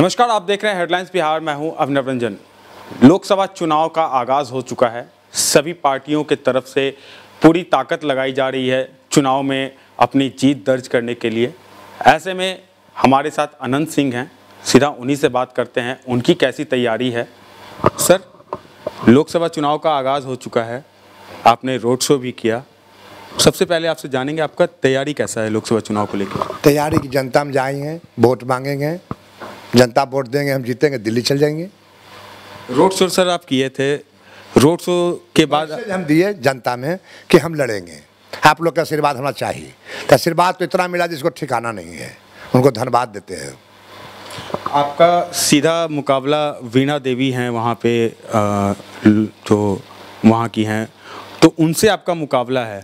नमस्कार, आप देख रहे हैं हेडलाइंस बिहार। मैं हूँ अभिनव रंजन। लोकसभा चुनाव का आगाज़ हो चुका है। सभी पार्टियों के तरफ़ से पूरी ताकत लगाई जा रही है चुनाव में अपनी जीत दर्ज करने के लिए। ऐसे में हमारे साथ अनंत सिंह हैं। सीधा उन्हीं से बात करते हैं। उनकी कैसी तैयारी है? सर, लोकसभा चुनाव का आगाज़ हो चुका है। आपने रोड शो भी किया। सबसे पहले आपसे जानेंगे आपका तैयारी कैसा है लोकसभा चुनाव को लेकर। तैयारी की जनता में जाएँगे वोट मांगेंगे। जनता वोट देंगे हम जीतेंगे दिल्ली चल जाएँगे। रोड शो सर आप किए थे। रोड शो के बाद हम दिए जनता में कि हम लड़ेंगे। आप लोग का आशीर्वाद होना चाहिए। तो आशीर्वाद तो इतना मिला जिसको ठिकाना नहीं है। उनको धन्यवाद देते हैं। आपका सीधा मुकाबला वीणा देवी हैं वहाँ पे जो वहाँ की हैं। तो उनसे आपका मुकाबला है।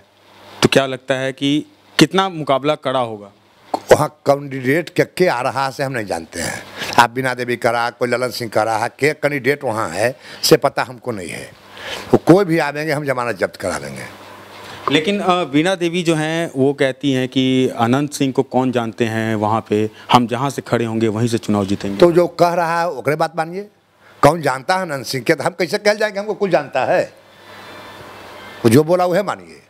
तो क्या लगता है कि कितना मुकाबला कड़ा होगा? वहाँ कैंडिडेट के के आ रहा है से हम नहीं जानते हैं। आप बिना देवी करा कोई ललन सिंह करा है के कैंडिडेट वहाँ है से पता हमको नहीं है। वो कोई भी आवेंगे हम जमानत जब्त करा देंगे। लेकिन वीणा देवी जो हैं वो कहती हैं कि अनंत सिंह को कौन जानते हैं वहाँ पे? हम जहाँ से खड़े होंगे वहीं से चुनाव जीतेंगे। तो जो कह रहा है ओकरे बात मानिए। कौन जानता है अनंत सिंह के? तो हम कैसे कह जाएँगे हमको कुछ जानता है। वो जो बोला वह मानिए।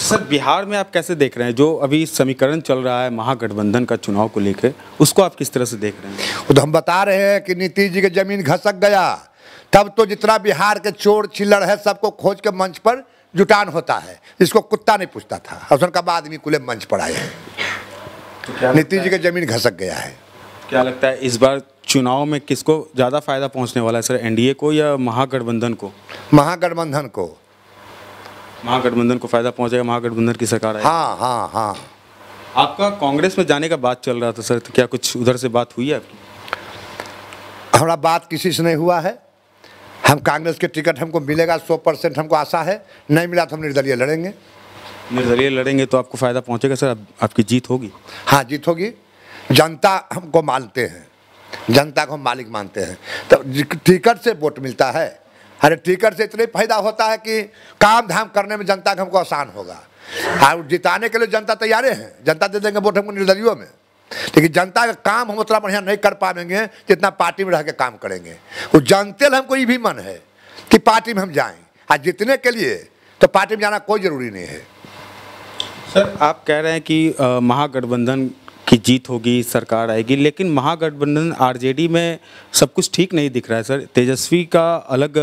सर बिहार में आप कैसे देख रहे हैं? जो अभी समीकरण चल रहा है महागठबंधन का चुनाव को लेकर उसको आप किस तरह से देख रहे हैं? वो तो हम बता रहे हैं कि नीतीश जी की ज़मीन घसक गया। तब तो जितना बिहार के चोर चिल्लर है सबको खोज के मंच पर जुटान होता है। जिसको कुत्ता नहीं पूछता था। उसका बाद आदमी कुले मंच पर आए हैं। नीतीश जी का ज़मीन घसक गया है। क्या लगता है इस बार चुनाव में किसको ज़्यादा फ़ायदा पहुँचने वाला है सर एनडीए को या महागठबंधन को? महागठबंधन को। महागठबंधन को फ़ायदा पहुंचेगा महागठबंधन की सरकार है हाँ हाँ हाँ। आपका कांग्रेस में जाने का बात चल रहा था सर तो क्या कुछ उधर से बात हुई है आपकी? हमारा बात किसी से नहीं हुआ है। हम कांग्रेस के टिकट हमको मिलेगा सौ परसेंट हमको आशा है। नहीं मिला तो हम निर्दलीय लड़ेंगे। निर्दलीय लड़ेंगे तो आपको फ़ायदा पहुंचेगा सर? आप, आपकी जीत होगी। हाँ जीत होगी। जनता हमको मानते हैं। जनता को हम मालिक मानते हैं। तो टिकट से वोट मिलता है। अरे टिकट से इतने फ़ायदा होता है कि काम धाम करने में जनता का हमको आसान होगा। और जिताने के लिए जनता तैयारे हैं। जनता दे देंगे वोट हमको निर्दलियों में। लेकिन जनता का काम हम उतना बढ़िया नहीं कर पाएँगे जितना पार्टी में रह के काम करेंगे। वो जनते हमको, ये भी मन है कि पार्टी में हम जाएँ। और जीतने के लिए तो पार्टी में जाना कोई ज़रूरी नहीं है। सर, आप कह रहे हैं कि महागठबंधन की जीत होगी सरकार आएगी लेकिन महागठबंधन आरजेडी में सब कुछ ठीक नहीं दिख रहा है सर। तेजस्वी का अलग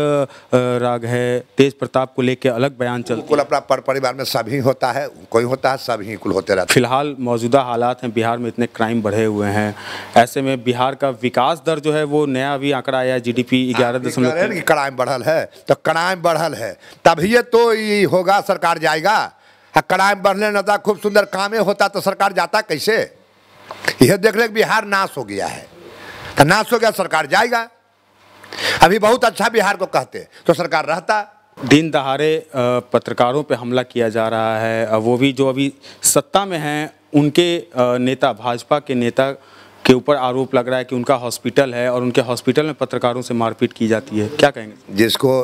राग है तेज प्रताप को लेकर अलग बयान चल कुल अपना पर परिवार में सभी होता है कोई होता है सभी कुल होते रहते फ़िलहाल मौजूदा हालात हैं बिहार में इतने क्राइम बढ़े हुए हैं। ऐसे में बिहार का विकास दर जो है वो नया अभी आंकड़ा आया है जीडीपी ग्यारह कह रहे दशमलव क्राइम बढ़ल है तो क्राइम बढ़ल है तभी तो ये होगा सरकार जाएगा। आ क्राइम बढ़ने न था खूब सुंदर कामें होता तो सरकार जाता कैसे? यह देख रहे बिहार नाश हो गया है। तो नाश हो गया सरकार जाएगा। अभी बहुत अच्छा बिहार को कहते तो सरकार रहता। दिन दहाड़े पत्रकारों पे हमला किया जा रहा है। वो भी जो अभी सत्ता में हैं उनके नेता भाजपा के नेता के ऊपर आरोप लग रहा है कि उनका हॉस्पिटल है और उनके हॉस्पिटल में पत्रकारों से मारपीट की जाती है। क्या कहेंगे? जिसको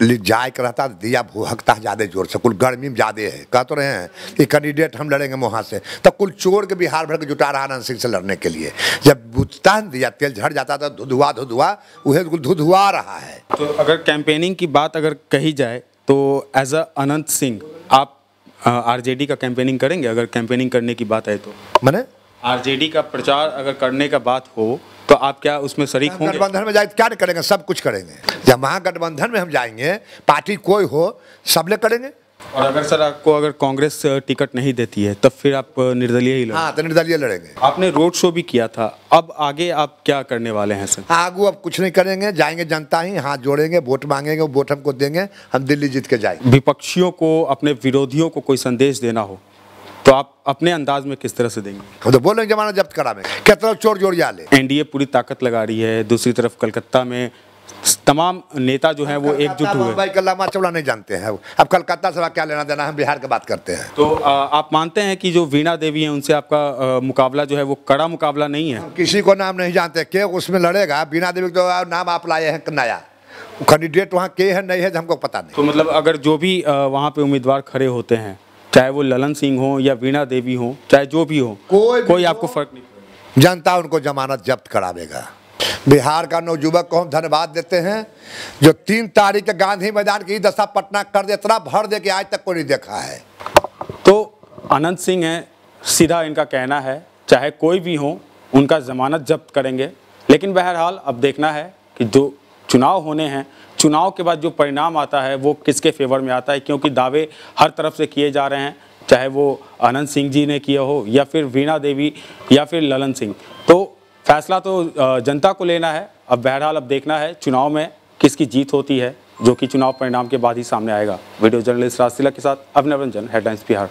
जाए के रहता तो दिया भूहकता ज़्यादा ज़ोर से। कुल गर्मी में ज़्यादा है। कह तो रहे हैं कि कैंडिडेट हम लड़ेंगे वहाँ से। तो कुल चोर के बिहार भर के जुटा रहा आनंद सिंह से लड़ने के लिए। जब बुझता है दिया तेल झड़ जाता था धुधुआ धुधुआ वह कुल धुधुआ रहा है। तो अगर कैंपेनिंग की बात अगर कही जाए तो एज अ अनंत सिंह आप आरजेडी का कैंपेनिंग करेंगे? अगर कैंपेनिंग करने की बात है तो? मैंने? आरजेडी का प्रचार अगर करने का बात हो तो आप क्या उसमें शरीक होंगे? गठबंधन में जाए तो क्या नहीं करेंगे? सब कुछ करेंगे। जब महागठबंधन में हम जाएँगे पार्टी कोई हो सब ले करेंगे। और अगर सर आपको अगर कांग्रेस टिकट नहीं देती है तब फिर आप निर्दलीय ही लड़ेंगे। हाँ तो निर्दलीय लड़ेंगे। आपने रोड शो भी किया था। अब आगे आप क्या करने वाले हैं सर? आगू अब कुछ नहीं करेंगे जाएँगे जनता ही हाथ जोड़ेंगे वोट मांगेंगे वोट हमको देंगे हम दिल्ली जीत के जाएँगे। विपक्षियों को अपने विरोधियों को कोई संदेश देना हो? तो आप अपने अंदाज में किस तरह से देंगे? हम तो बोल रहे हैं जमानत जब्त करावेंगे कितना चोर जोड़ जा ले एनडीए पूरी ताकत लगा रही है। दूसरी तरफ़ कलकत्ता में तमाम नेता जो हैं वो एकजुट हुए। मुंबई का लंबा चौड़ा नहीं जानते हैं। अब कलकत्ता से क्या लेना देना हम बिहार की बात करते हैं। तो आ, आप मानते हैं कि जो वीणा देवी हैं उनसे आपका आ, मुकाबला जो है वो कड़ा मुकाबला नहीं है? किसी को नाम नहीं जानते। के उसमें लड़ेगा? बिना देवी तो नाम आप लाए हैं नया? कैंडिडेट वहाँ के है नहीं है हमको पता नहीं। तो मतलब अगर जो भी वहाँ पे उम्मीदवार खड़े होते हैं चाहे वो ललन सिंह हो या वीणा देवी हो चाहे जो भी हो कोई भी कोई आपको फ़र्क नहीं जनता उनको जमानत जब्त करावेगा बिहार का नवयुवक को हम धन्यवाद देते हैं जो तीन तारीख के गांधी मैदान की दशा पटना कर दे इतना भर दे कि आज तक कोई नहीं देखा है। तो अनंत सिंह है सीधा इनका कहना है चाहे कोई भी हो उनका जमानत जब्त करेंगे। लेकिन बहरहाल अब देखना है कि जो चुनाव होने हैं। चुनाव के बाद जो परिणाम आता है, वो किसके फेवर में आता है? क्योंकि दावे हर तरफ़ से किए जा रहे हैं, चाहे वो अनंत सिंह जी ने किया हो या फिर वीणा देवी या फिर ललन सिंह। तो फैसला तो जनता को लेना है। अब बहरहाल अब देखना है चुनाव में किसकी जीत होती है, जो कि चुनाव परिणाम के बाद ही सामने आएगा। वीडियो जर्नलिस्ट राज के साथ अभिनव रंजन हेडलाइंस बिहार।